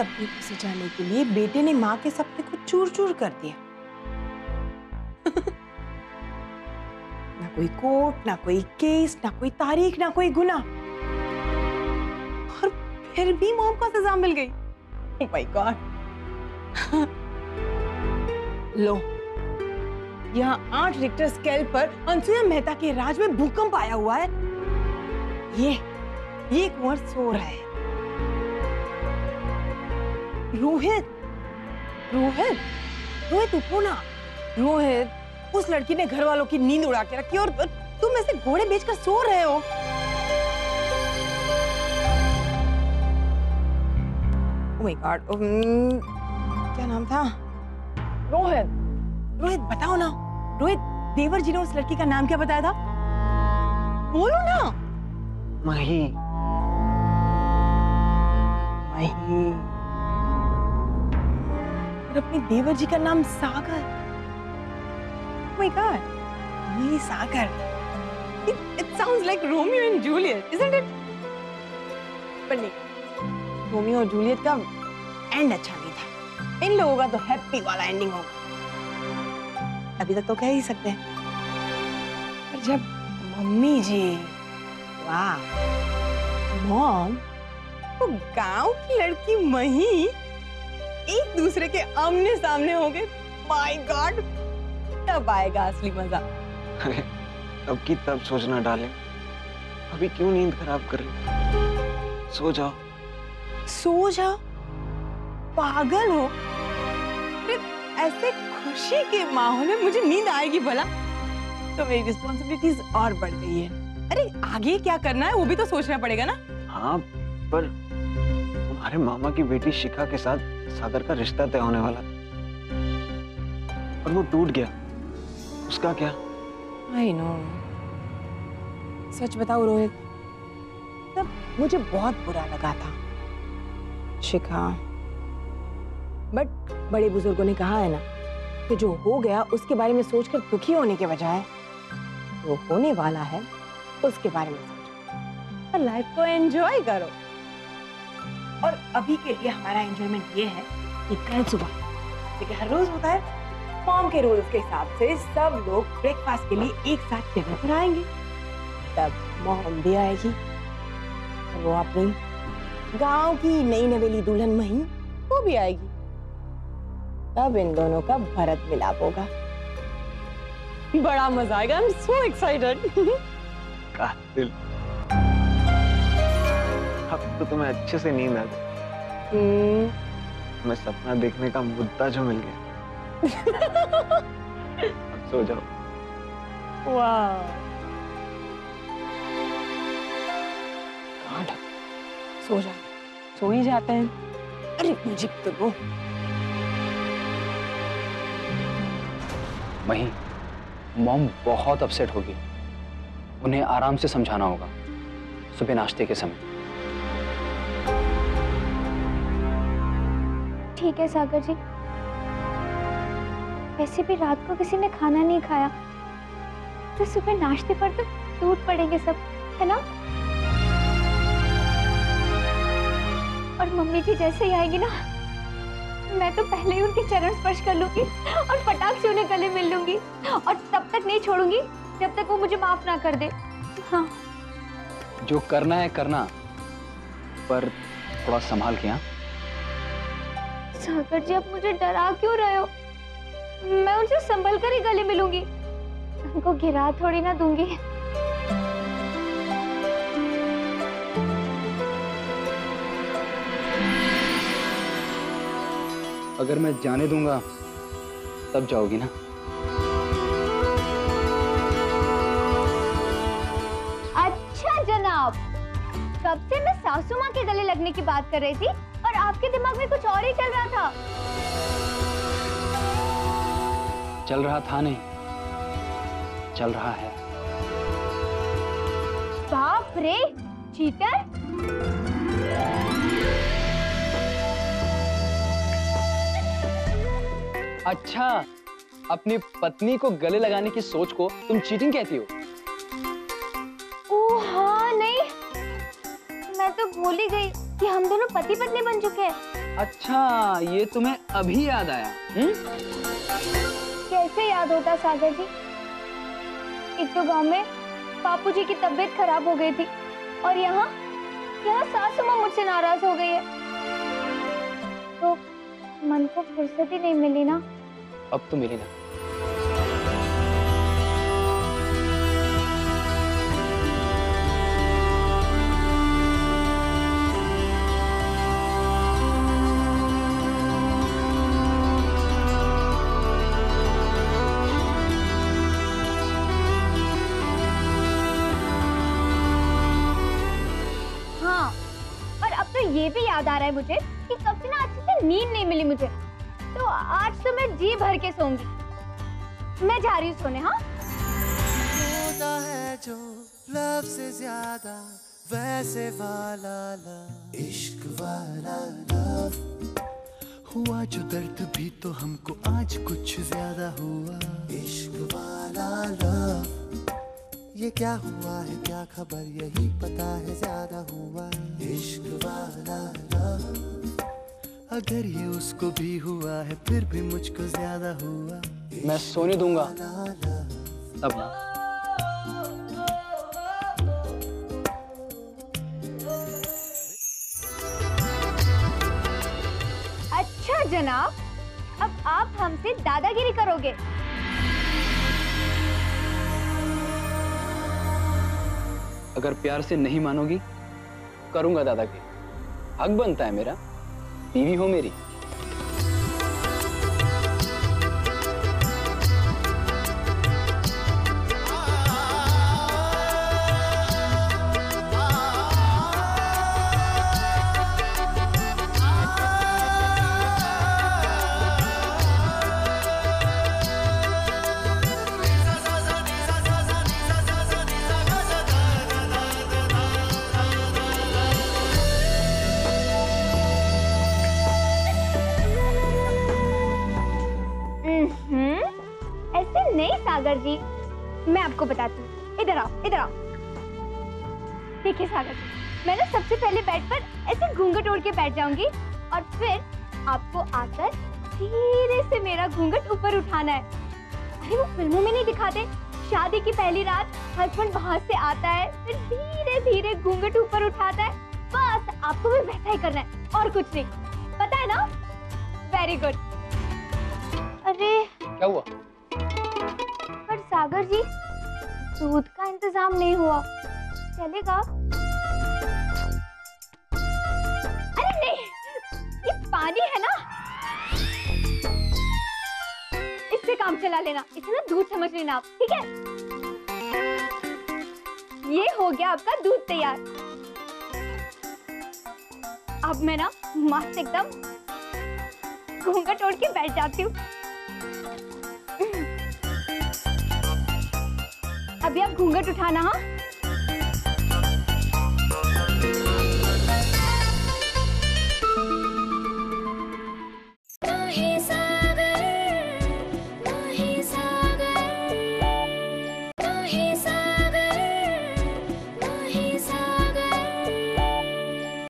सपने को सजाने के लिए बेटे ने माँ के सपने को चूर चूर कर दिया। ना कोई कोर्ट, ना कोई केस, ना कोई तारीख, ना कोई गुना और फिर भी मॉम को सजा मिल गई। Oh my God. लो, यहाँ आठ रिक्टर स्केल पर अनसुया मेहता के राज में भूकंप आया हुआ है। ये ये कुंवर सो रहा है। रोहित रोहित रोहित उठो ना। रोहित उस लड़की ने घर वालों की नींद उड़ा के रखी और तुम ऐसे घोड़े बेचकर सो रहे हो। Oh my God, um, क्या नाम था? रोहित रोहित बताओ ना। रोहित देवर जी ने उस लड़की का नाम क्या बताया था? बोलो ना। मही। मही। और अपने देवर जी का नाम सागर। Oh my God, Sagar. It sounds like Romeo and Juliet isn't it? पर नहीं रोमियो और जूलियट का एंड अच्छा नहीं था। इन लोगों का तो हैप्पी वाला एंडिंग होगा। अभी तक तो कह ही सकते हैं। पर जब मम्मी जी वाह मॉम वो गाँव की लड़की मही एक दूसरे के आमने सामने हो गए माय गॉड तब आएगा असली मज़ा। अब की तब सोचना डाले। अभी क्यों नींद खराब कर रही सो जाओ। सो जाओ? पागल हो? ऐसे खुशी के माहौल में मुझे नींद आएगी भला। तो मेरी रिस्पॉन्सिबिलिटीज और बढ़ गई है। अरे आगे क्या करना है वो भी तो सोचना पड़ेगा ना। हाँ पर तुम्हारे मामा की बेटी शिखा के साथ सागर का रिश्ता तय होने वाला। और वो टूट गया। उसका क्या? आई नो सच बताओ रोहित, तब मुझे बहुत बुरा लगा था। शिखा, बट बड़े बुज़ुर्गों ने कहा है ना कि जो हो गया, उसके बारे में सोचकर दुखी होने के बजाय जो होने वाला है, उसके बारे में सोचो। लाइफ को एंजॉय करो। और अभी के लिए हमारा एंजॉयमेंट ये है कि कल सुबह जैसे हर रोज होता है फॉर्म के रूल्स के हिसाब से सब लोग ब्रेकफास्ट के लिए एक साथ टेबल पर आएँगे। तब मोहम भी आएगी और वो अपनी गाँव की नई नवेली दुल्हन मही वो भी आएगी। तब इन दोनों का भरत मिलाप होगा। बड़ा मज़ा आएगा आई एम सो एक्साइटेड कातिल। अब तो तुम्हें अच्छे से नींद आ गई। तुम्हें सपना देखने का मुद्दा जो मिल गया। अब सो जाओ। वाह। सो जा। सो ही जाते हैं। अरे मुझे तो दो। वहीं मॉम बहुत अपसेट होगी। उन्हें आराम से समझाना होगा। सुबह नाश्ते के समय। ठीक है, सागर जी। वैसे भी रात को किसी ने खाना नहीं खाया। तो सुबह नाश्ते पर तो टूट पड़ेंगे सब, है ना? और मम्मी जी जैसे ही आएगी ना, मैं तो पहले ही उनके चरण स्पर्श कर लूँगी और फटाक से उन्हें गले मिल लूँगी और तब तक नहीं छोड़ूँगी जब तक वो मुझे माफ़ ना कर दे। हाँ। जो करना है करना, पर थोड़ा संभाल के हाँ? सागर जी आप मुझे डरा क्यों रहे हो? मैं उनसे संभल कर ही गले मिलूँगी। उनको गिरा थोड़ी ना दूँगी। अगर मैं जाने दूँगा तब जाओगी ना? अच्छा जनाब कब से मैं सासू माँ के गले लगने की बात कर रही थी? आपके दिमाग में कुछ और ही चल रहा था। चल रहा था नहीं। चल रहा है। बाप रे चीटर। अच्छा अपनी पत्नी को गले लगाने की सोच को तुम चीटिंग कहती हो? ओ हाँ नहीं। मैं तो भूल ही गई। कि हम दोनों पति पत्नी बन चुके हैं। अच्छा ये तुम्हें अभी याद आया। हम्म? कैसे याद होता सागर जी? एक तो गाँव में पापू जी की तबीयत खराब हो गई थी और यहाँ यहाँ सासू माँ मुझसे नाराज़ हो गई है। तो मन को फुर्सत ही नहीं मिली ना। अब तो मिली ना। ये भी याद आ रहा है मुझे कि कब से ना अच्छे से नींद नहीं मिली मुझे। तो आज तो मैं जी भर के सोऊँगी। मैं जा रही हूँ सोने हाँ? होता है जो लव से ज़्यादा, वैसे वाला लव। इश्क वाला लव। हुआ जो दर्द भी तो हमको आज कुछ ज़्यादा हुआ। इश्क वाला लव। ये क्या हुआ है क्या खबर? यही पता है ज़्यादा हुआ। इश्क वाला लव अगर ये उसको भी हुआ है फिर भी मुझको ज़्यादा हुआ। मैं सोने दूँगा। ना। अच्छा जनाब अब आप हमसे दादागिरी करोगे। अगर प्यार से नहीं मानोगी, करूँगा दादा की हक बनता है मेरा, बीवी हो मेरी। ऐसे नहीं, सागर जी। मैं आपको बताती हूँ। इधर आओ इधर आओ। देखिए सागर जी, मैं ना सबसे पहले बेड पर ऐसे घूंघट ओढ़ के बैठ जाऊँगी और फिर आपको आकर धीरे से मेरा घूंघट ऊपर उठाना है। अरे, वो फ़िल्मों में नहीं दिखाते? शादी की पहली रात हस्बैंड बाहर से आता है, फिर धीरे धीरे घूंघट ऊपर उठाता है। बस, आपको भी वैसा ही करना है, और कुछ नहीं। पता है ना? वेरी गुड अरे। क्या हुआ? पर सागर जी दूध का इंतज़ाम नहीं हुआ। चलेगा? अरे नहीं ये पानी है ना। इससे काम चला लेना इसे ना दूध समझ लेना आप ठीक है? ये हो गया आपका दूध तैयार। अब मैं ना मस्त एकदम घूंघट ओढ़ के बैठ जाती हूँ। अभी आप घूंघट उठाना हाँ?